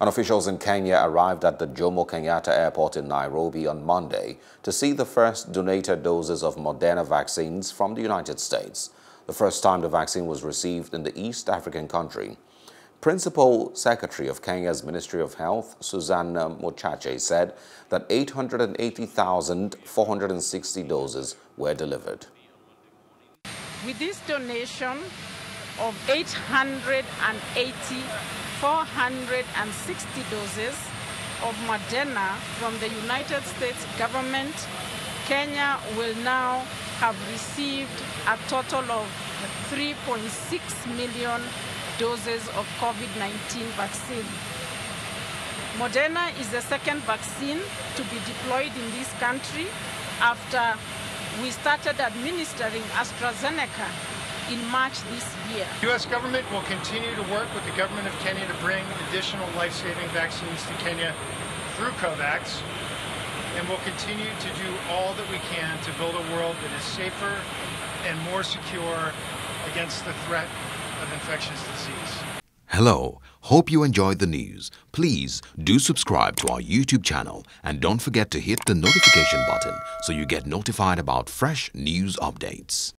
And officials in Kenya arrived at the Jomo Kenyatta Airport in Nairobi on Monday to see the first donated doses of Moderna vaccines from the United States, the first time the vaccine was received in the East African country. Principal Secretary of Kenya's Ministry of Health, Susanna Mochache, said that 880,460 doses were delivered. With this donation of 880 460 doses of Moderna from the United States government, Kenya will now have received a total of 3.6 million doses of COVID-19 vaccine. Moderna is the second vaccine to be deployed in this country after we started administering AstraZeneca in March this year. The U.S. government will continue to work with the government of Kenya to bring additional life-saving vaccines to Kenya through COVAX, and we'll continue to do all that we can to build a world that is safer and more secure against the threat of infectious disease. Hello, hope you enjoyed the news. Please do subscribe to our YouTube channel and don't forget to hit the notification button so you get notified about fresh news updates.